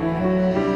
Música